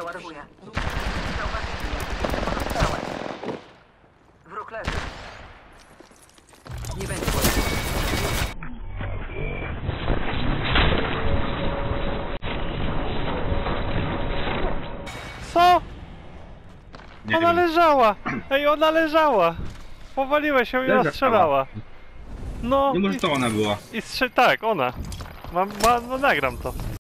Obserwuję. Wróg leży. Nie. Co? Nie Ona leżała! Ej, ona leżała! Powaliłeś ją i Leżała. ona strzelała. No Nie może to ona była. i strze... tak, ona. Mam, ma, no nagram to.